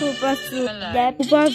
Super Super Super Super